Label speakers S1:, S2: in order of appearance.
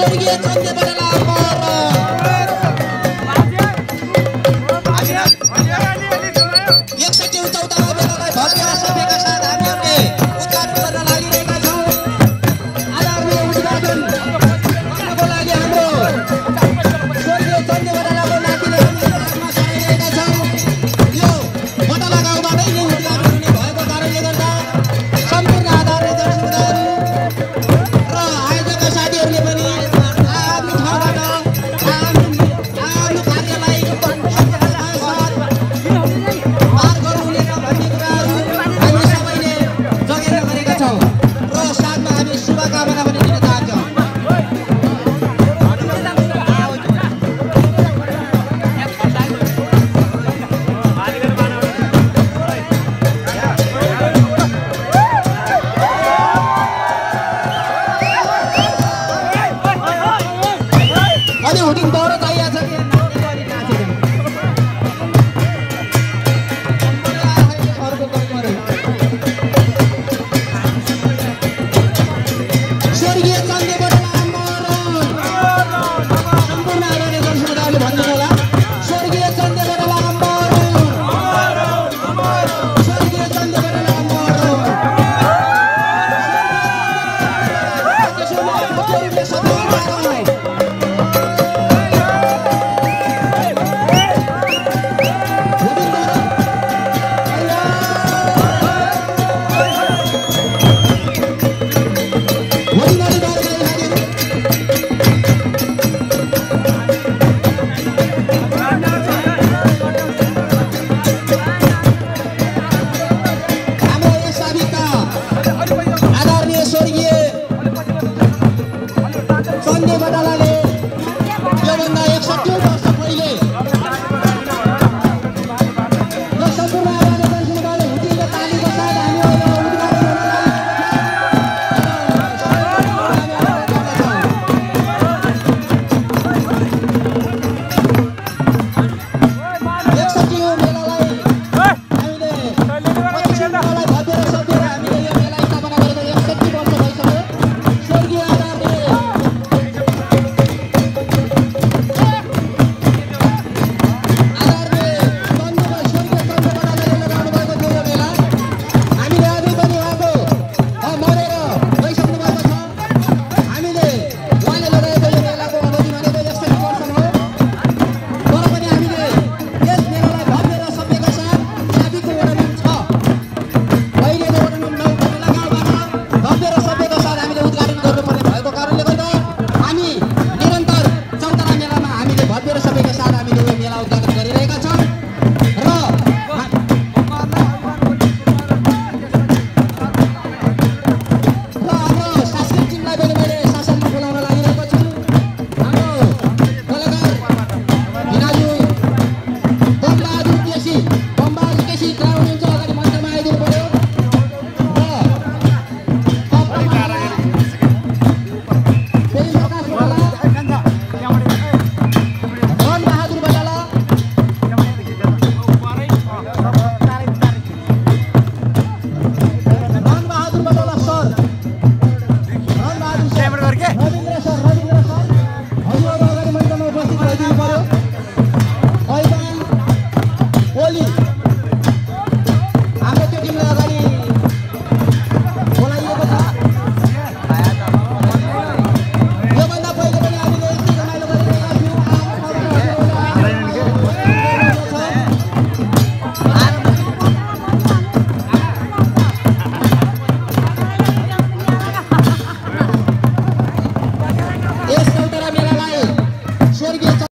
S1: स्वर्गीय धन्यवाद